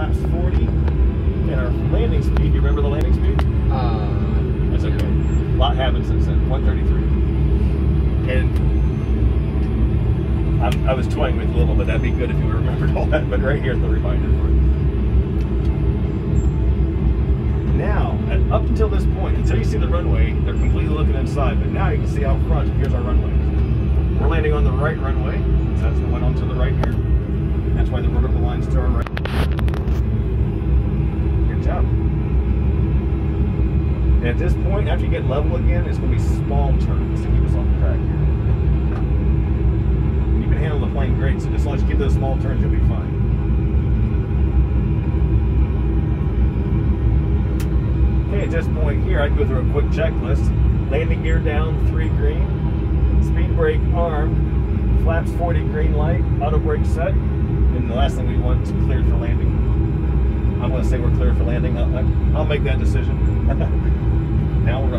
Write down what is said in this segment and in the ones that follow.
flaps 40. And our landing speed, you remember the landing speed? Uh, That's okay. A lot happened since then. 133. And I'm, I was toying with a little, but that'd be good if you remembered all that. But right here's the reminder for it. Now, at, up until this point, until you see the runway, they're completely looking inside. But now you can see out front. Here's our runway. We're landing on the right runway. That's the one on to the right here. That's why the vertical line's to our right. Good job. And at this point, after you get level again, it's going to be small turns to keep us on the track here. You can handle the plane great, so just as long as you keep those small turns, you'll be fine. Okay, at this point here, I'd go through a quick checklist. Landing gear down, three green. Speed brake armed. Flaps 40 green light. Auto brake set. And the last thing we want is cleared for landing. I'm going to say we're cleared for landing. I'll, I'll make that decision.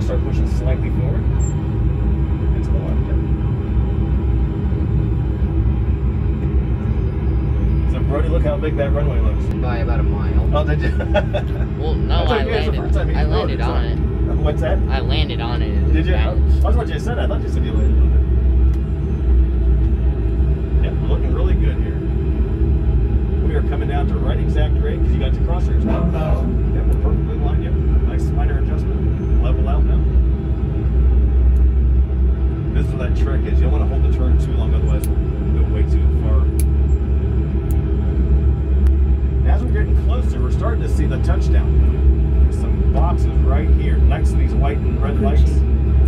now we're going to start pushing slightly forward. And to the left. yeah. So Brody, look how big that runway looks. by about a mile. Oh, did you? Well, no, That's I okay, it's the landed. first time he's I rode landed it, so- on it. What's that? I landed on it. Did you? I And- was what you said. I thought you said you landed on it. Yep, looking really good here. We are coming down to right exact rate because you got your crosshairs. now. Oh. Yep, we're perfectly lined. Yep, nice minor adjustment. Level out now. This is where that trick is. You don't want to hold the turn too long, otherwise we'll go way too far. As we're getting closer, we're starting to see the touchdown. There's some boxes right here next to these white and red lights.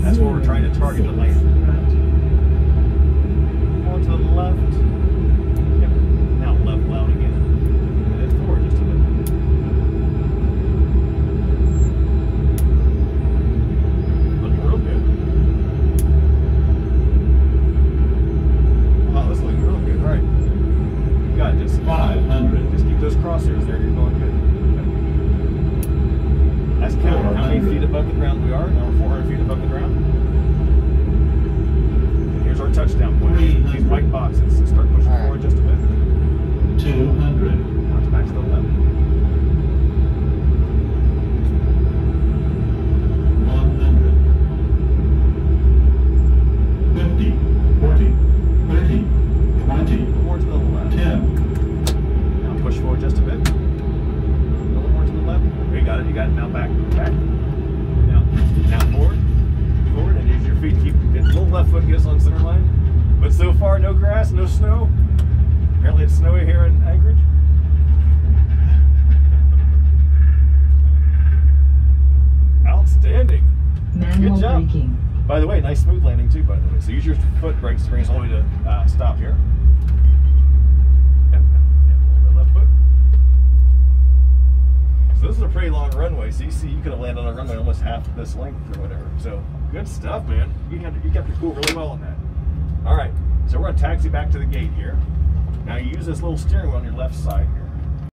That's where we're trying to target the land. Above the ground we are. Now we're 400 feet above the ground. And here's our touchdown point. These white boxes. So start pushing right. forward just a bit. 200, Now it's back to the left. Foot gets on center line. But so far, no grass, no snow. Apparently, it's snowy here in Anchorage. Outstanding. Manual Good job. braking. By the way, nice smooth landing too. By the way, so use your foot brakes to bring us all the way to uh, stop here. Yep, yep, a little bit left foot. So this is a pretty long runway. So you see, you could have landed on a runway almost half this length or whatever. So good stuff, man. You kept, you kept your cool really well on that. All right, so we're gonna taxi back to the gate here. Now you use this little steering wheel on your left side here.